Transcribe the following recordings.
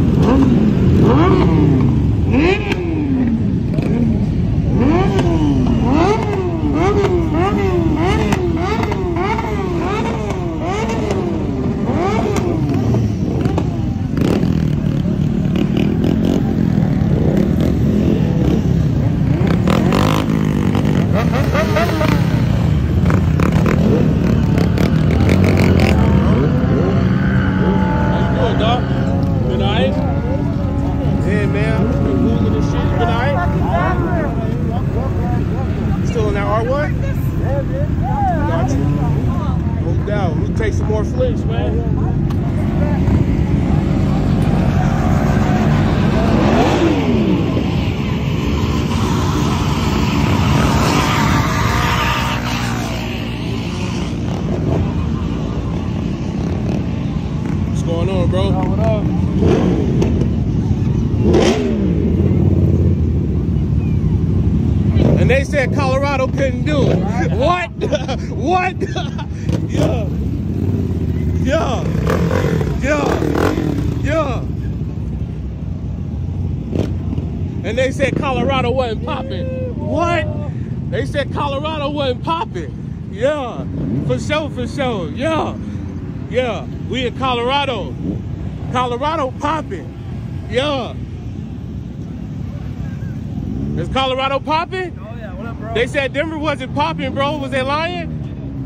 Mm-hmm. Doubt. We take some more flicks, man. What's going on, bro? what up? And they said Colorado couldn't do it. What? what? yeah. Yeah. Yeah. Yeah. And they said Colorado wasn't popping. What? They said Colorado wasn't popping. Yeah. For sure, for sure. Yeah. Yeah. We in Colorado. Colorado popping. Yeah. Is Colorado popping? Oh yeah, what up, bro? They said Denver wasn't popping, bro. Was they lying?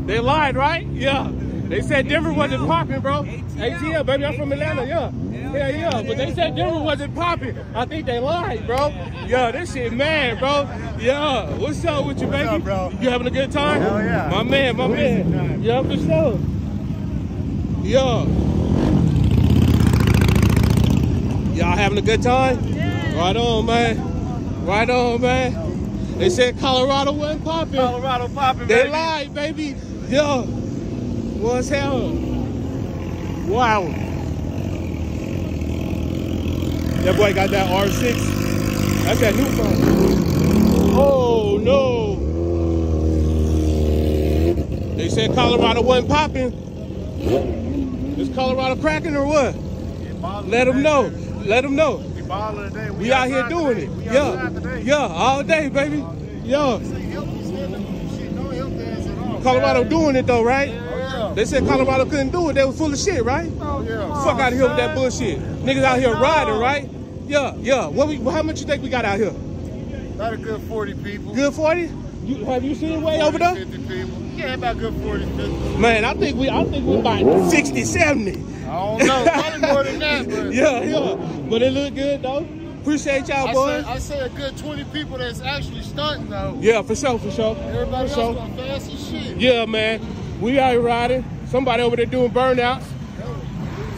They lied, right? Yeah. They said Denver wasn't popping, bro. ATL, baby. I'm from Atlanta. Yeah. Yeah, yeah. But they said Denver wasn't popping. I think they lied, bro. Yeah, this shit mad, bro. Yeah. What's up with you, baby? up, bro? You having a good time? Hell yeah. My man, my Amazing man. time. Yeah, for sure. Yeah. Y'all having a good time? Yeah. Right on, man. Right on, man. They said Colorado wasn't popping. Colorado popping, They baby. lied, baby. Yo, What's hell? Wow. That boy got that R6. That's that new phone. Oh no. They said Colorado wasn't popping. Is Colorado cracking or what? Let them know. Let them know. We balling today. We out here doing today. it. We Yeah. Yeah, all day, baby. Yeah. Colorado. Doing it though, right? Oh, They said Colorado couldn't do it. They was full of shit, right? Oh, yeah. Fuck out of here with that oh, bullshit. Niggas out here riding, right? Yeah, yeah. What we? How much you think we got out here? About a good 40 people. Good forty? You, have you seen way over there? 50 people. Yeah, about good 40, 50. Man, I think we. I think we about 60, 70. I don't know. Probably more than that, but. Yeah, yeah. But it look good though. Appreciate y'all I boys. say, I say a good 20 people that's actually stunting, though. Yeah, for sure, for sure. Everybody for else sure. fast as shit. Yeah, man. We out here riding. Somebody over there doing burnouts.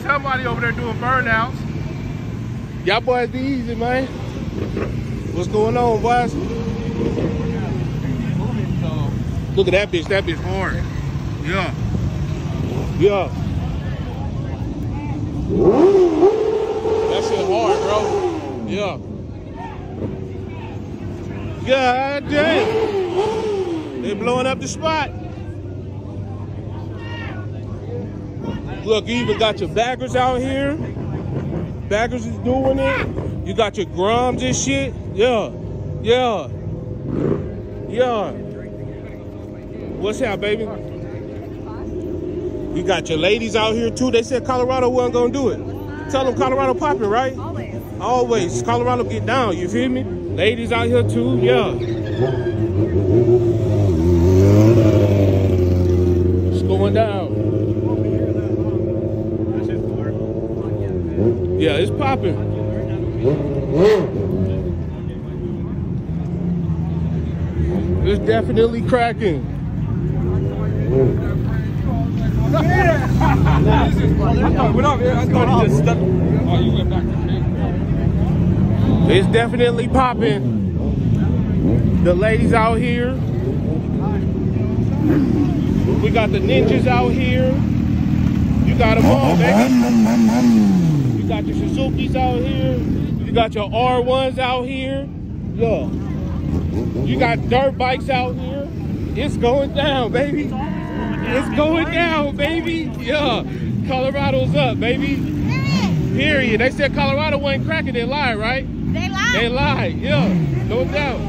Somebody over there doing burnouts. Y'all boys be easy, man. What's going on, boys? Look at that bitch. That bitch hard. Yeah. Yeah. That shit hard, bro. Yeah. God damn. They blowing up the spot. Look, you even got your backers out here. Backers is doing it. You got your Groms and shit. Yeah. Yeah. Yeah. What's up, baby? You got your ladies out here too. They said Colorado wasn't gonna do it. Tell them Colorado popping, right? Always. Always. Colorado get down, you feel me? Ladies out here too, yeah. It's going down. Yeah, it's popping. It's definitely cracking. It's definitely popping. The ladies out here. We got the ninjas out here. You got them all, baby. You got your Suzuki's out here. You got your R1s out here. Yeah. You got dirt bikes out here. It's going down, baby. It's going down, baby. Yeah. Colorado's up, baby. Period. They said Colorado wasn't cracking. They lied, right? They lied. They lied. Yeah. No doubt.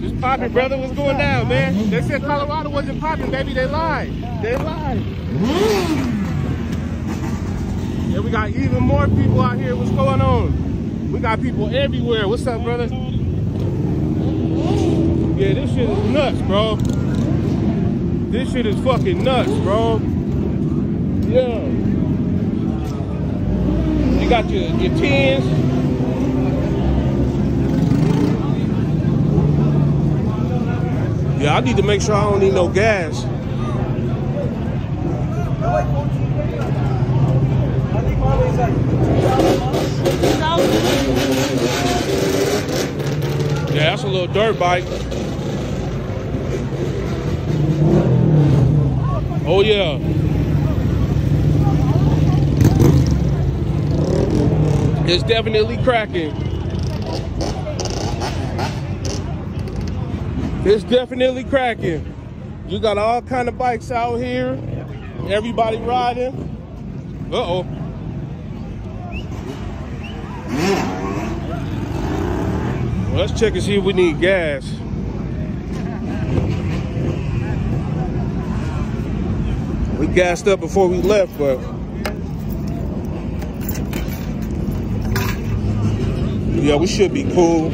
This popping, brother, was going down, man. They said Colorado wasn't popping, baby. They lied. They lied. Yeah, we got even more people out here. What's going on? We got people everywhere. What's up, brother? Yeah, this shit is nuts, bro. This shit is fucking nuts, bro. Yeah. You got your, your tens. Yeah, I need to make sure I don't need no gas. Yeah, that's a little dirt bike. Oh yeah. It's definitely cracking. It's definitely cracking. You got all kind of bikes out here. Everybody riding. Uh-oh. Let's check and see if we need gas. We gassed up before we left, but yeah, we should be cool.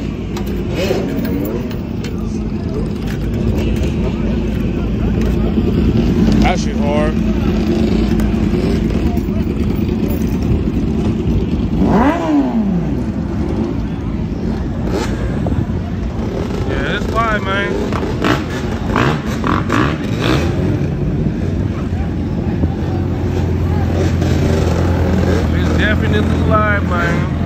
That shit hard. Yeah, it's live, man. It's definitely live, man.